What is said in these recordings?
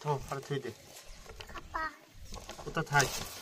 더 바로 쳐야 돼. 아빠, 부터 다. 바로 다. 얘 내 생일. 좋아. 노래 좀. 무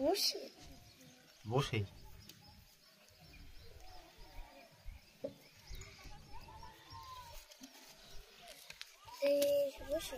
不是。不是。哎，不是。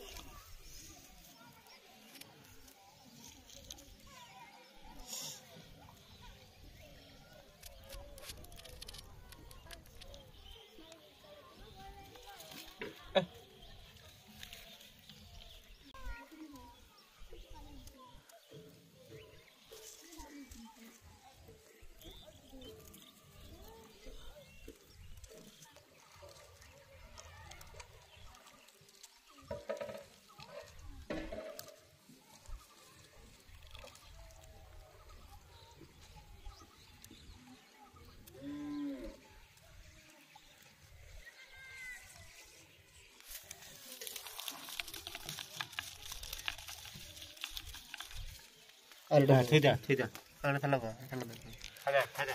আরে থই দা থই দা আরে ফেলা ফেলা ফেলা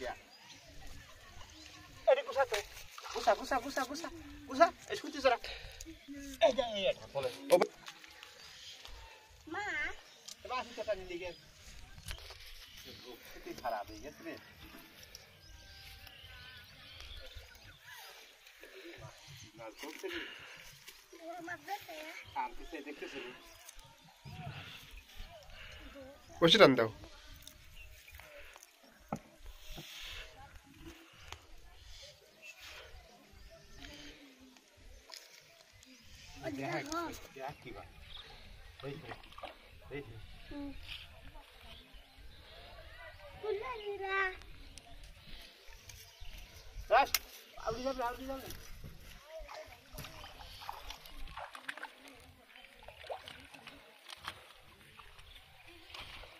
Yeah. Ma. Terima kasih খেতে খারাপ হয়ে গেছে রে মাছ ধরছে রে আনতেছে দেখতেছে রে বসে টান দাও Yeah, keep on. Wait, wait.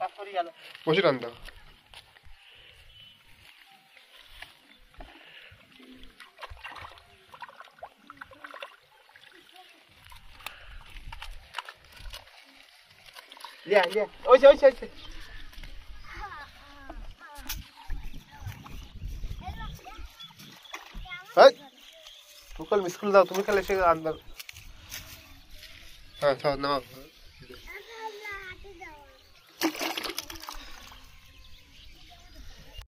আগে দাও আগে দাও Lah, di kamar. হ্যাঁ চুপ সব এই বাড়িতে টানতে পাস করে গেল বসে টান দাও লিয়া লিয়া ওইছে ওইছে ওইছে হ্যাঁ তুমি কাল মিস দাও তুমি কাল এসে আনবার হ্যাঁ সব নাও Lah, di kamar.